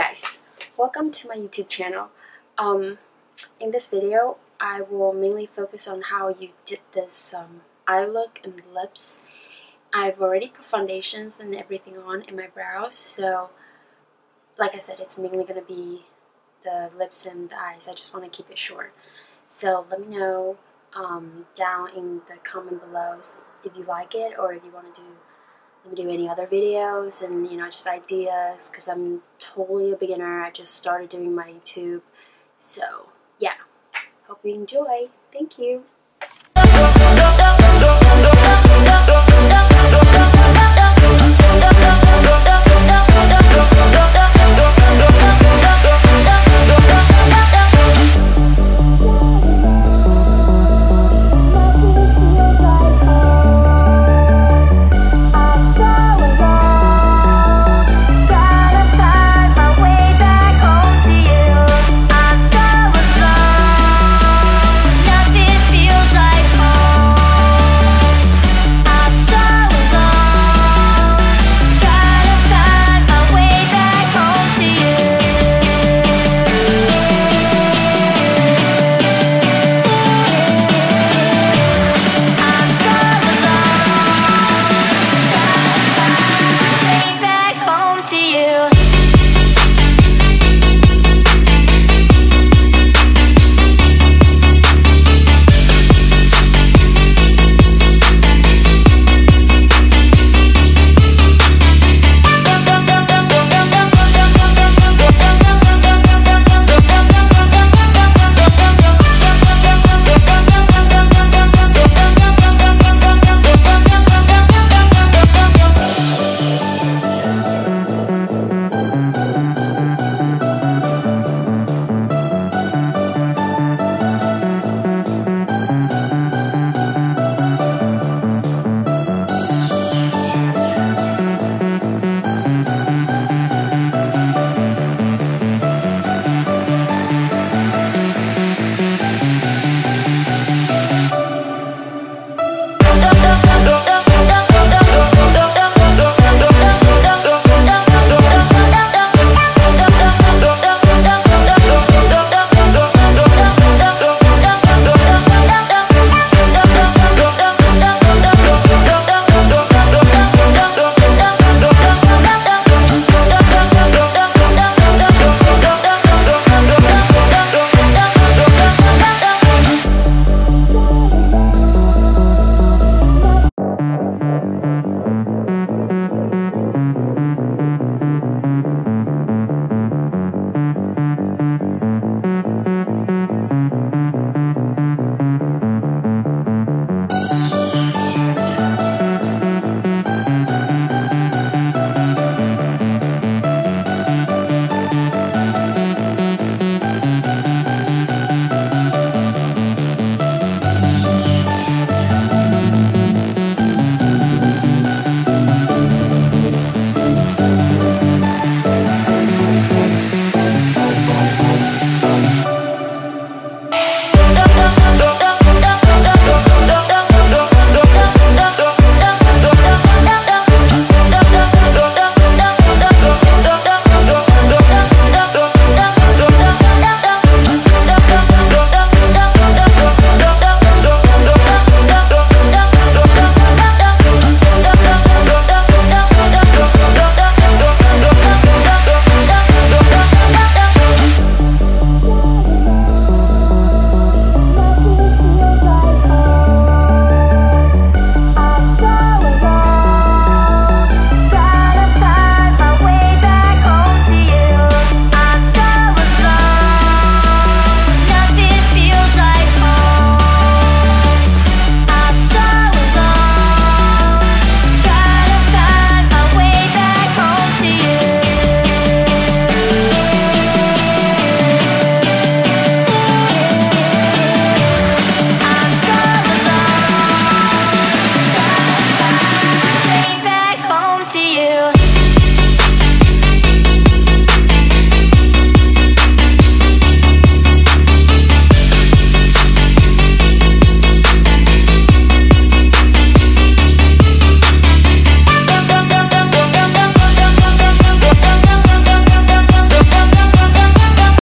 guys, welcome to my YouTube channel. Um, in this video, I will mainly focus on how you did this um, eye look and lips. I've already put foundations and everything on in my brows, so like I said, it's mainly going to be the lips and the eyes. I just want to keep it short. So let me know um, down in the comment below if you like it or if you want to do do any other videos and you know just ideas because I'm totally a beginner. I just started doing my YouTube. So yeah. Hope you enjoy. Thank you